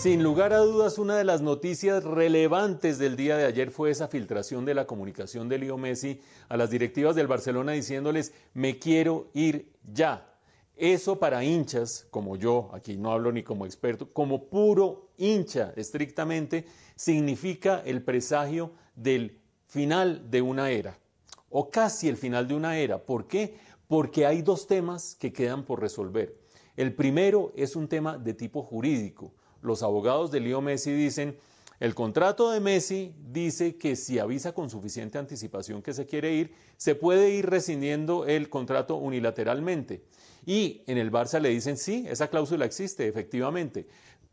Sin lugar a dudas, una de las noticias relevantes del día de ayer fue esa filtración de la comunicación de Leo Messi a las directivas del Barcelona diciéndoles, me quiero ir ya. Eso para hinchas como yo, aquí no hablo ni como experto, como puro hincha estrictamente, significa el presagio del final de una era, o casi el final de una era. ¿Por qué? Porque hay dos temas que quedan por resolver. El primero es un tema de tipo jurídico los abogados de Leo Messi dicen, el contrato de Messi dice que si avisa con suficiente anticipación que se quiere ir, se puede ir rescindiendo el contrato unilateralmente. Y en el Barça le dicen, sí, esa cláusula existe, efectivamente.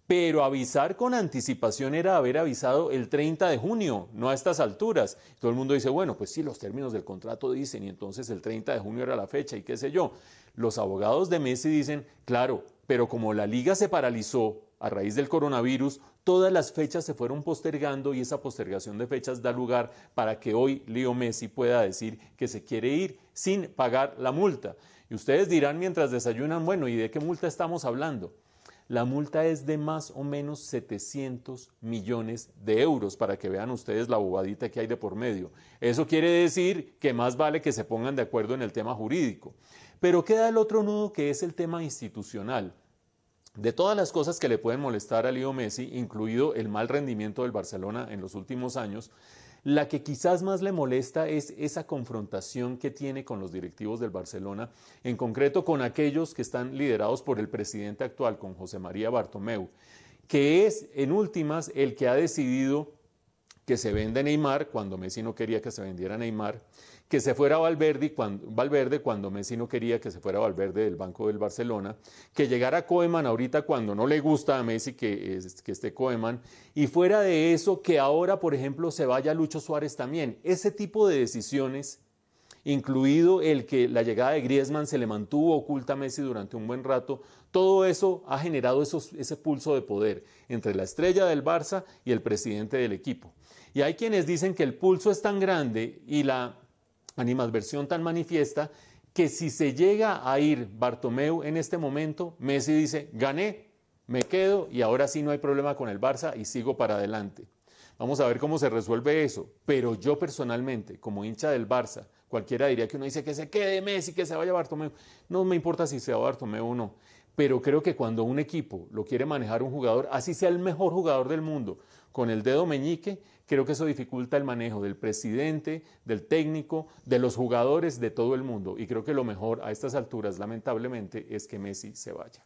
Pero avisar con anticipación era haber avisado el 30 de junio, no a estas alturas. Todo el mundo dice, bueno, pues sí, los términos del contrato dicen, y entonces el 30 de junio era la fecha, y qué sé yo. Los abogados de Messi dicen, claro, pero como la liga se paralizó a raíz del coronavirus, todas las fechas se fueron postergando y esa postergación de fechas da lugar para que hoy Leo Messi pueda decir que se quiere ir sin pagar la multa. Y ustedes dirán mientras desayunan, bueno, ¿y de qué multa estamos hablando? La multa es de más o menos 700 millones de euros, para que vean ustedes la bobadita que hay de por medio. Eso quiere decir que más vale que se pongan de acuerdo en el tema jurídico. Pero queda el otro nudo que es el tema institucional. De todas las cosas que le pueden molestar a Leo Messi, incluido el mal rendimiento del Barcelona en los últimos años, la que quizás más le molesta es esa confrontación que tiene con los directivos del Barcelona, en concreto con aquellos que están liderados por el presidente actual, con José María Bartomeu, que es en últimas el que ha decidido que se vende Neymar cuando Messi no quería que se vendiera Neymar, que se fuera Valverde cuando, Valverde cuando Messi no quería que se fuera Valverde del Banco del Barcelona, que llegara Koeman ahorita cuando no le gusta a Messi que, que esté Koeman, y fuera de eso que ahora, por ejemplo, se vaya Lucho Suárez también. Ese tipo de decisiones incluido el que la llegada de Griezmann se le mantuvo oculta a Messi durante un buen rato, todo eso ha generado ese pulso de poder entre la estrella del Barça y el presidente del equipo. Y hay quienes dicen que el pulso es tan grande y la animadversión tan manifiesta que si se llega a ir Bartomeu en este momento, Messi dice, gané, me quedo y ahora sí no hay problema con el Barça y sigo para adelante. Vamos a ver cómo se resuelve eso. Pero yo personalmente, como hincha del Barça, cualquiera diría que uno dice que se quede Messi, que se vaya Bartomeu. No me importa si se va Bartomeu o no. Pero creo que cuando un equipo lo quiere manejar un jugador, así sea el mejor jugador del mundo, con el dedo meñique, creo que eso dificulta el manejo del presidente, del técnico, de los jugadores, de todo el mundo. Y creo que lo mejor a estas alturas, lamentablemente, es que Messi se vaya.